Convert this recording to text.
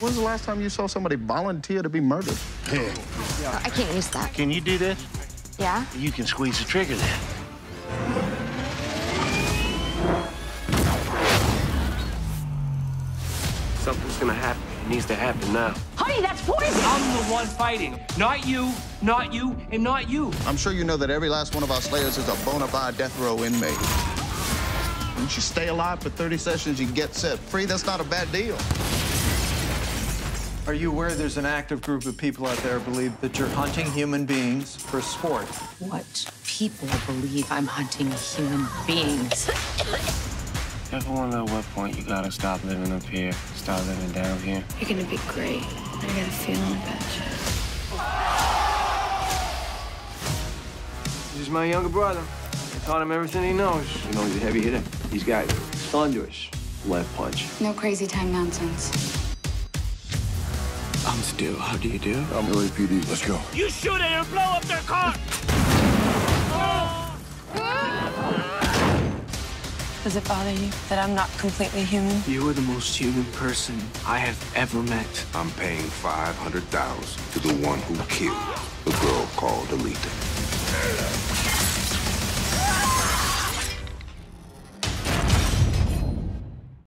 When's the last time you saw somebody volunteer to be murdered? I can't use that. Can you do this? Yeah? You can squeeze the trigger then. Something's gonna happen. It needs to happen now. Honey, that's poison! I'm the one fighting. Not you, not you, and not you. I'm sure you know that every last one of our slayers is a bona fide death row inmate. Once you stay alive for 30 sessions, you get set free. That's not a bad deal. Are you aware there's an active group of people out there who believe that you're hunting human beings for sport? What people believe I'm hunting human beings. Ever wonder at what point you gotta stop living up here, start living down here? You're gonna be great. I got a feeling about you. This is my younger brother. I taught him everything he knows. You know, he's a heavy hitter. He's got thunderous left punch. No crazy time nonsense. I'm Stu. How do you do? I'm LAPD. Let's go. You shoot it and blow up their car! Does it bother you that I'm not completely human? You are the most human person I have ever met. I'm paying 500000 to the one who killed the girl called Alita.